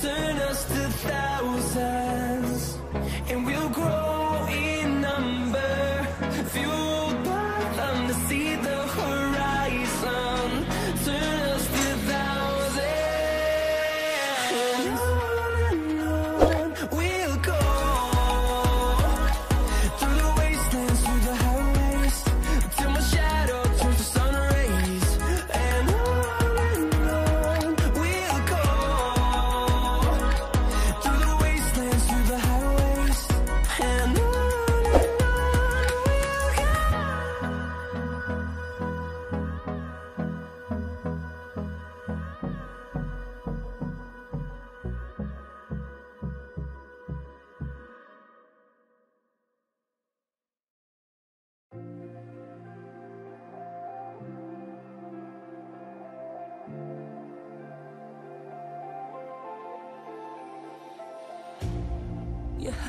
turn up.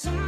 Somebody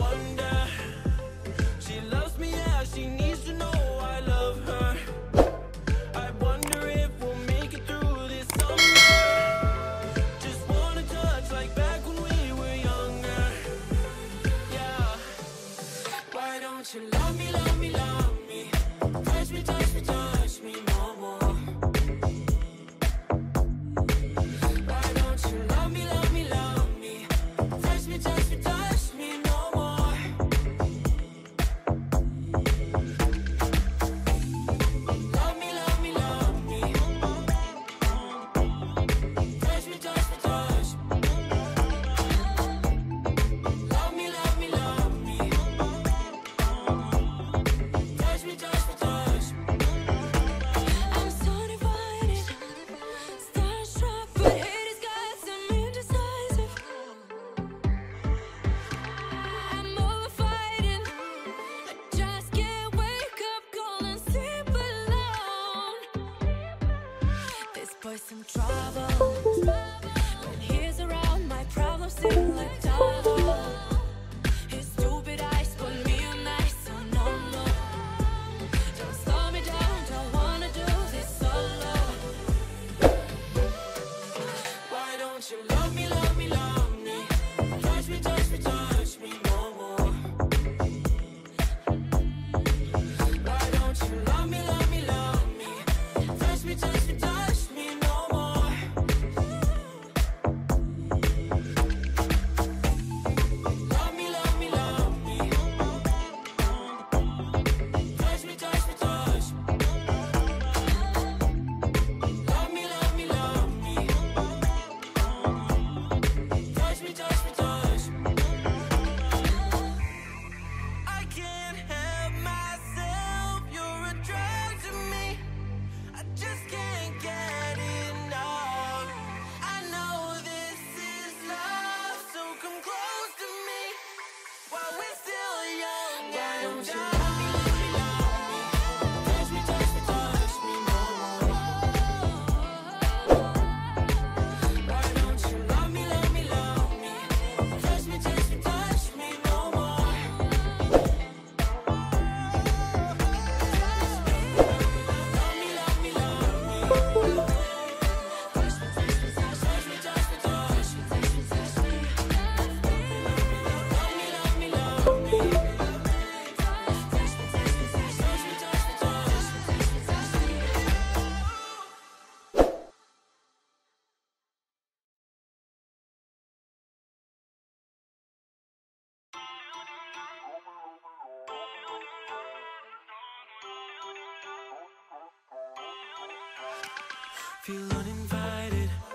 feel uninvited.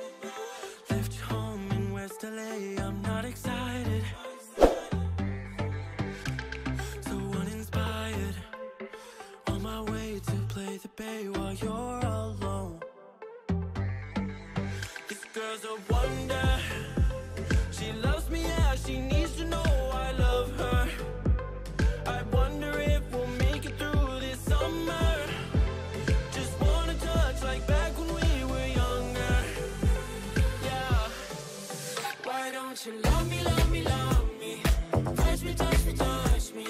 you love me, love me, love me. Touch me, touch me, touch me.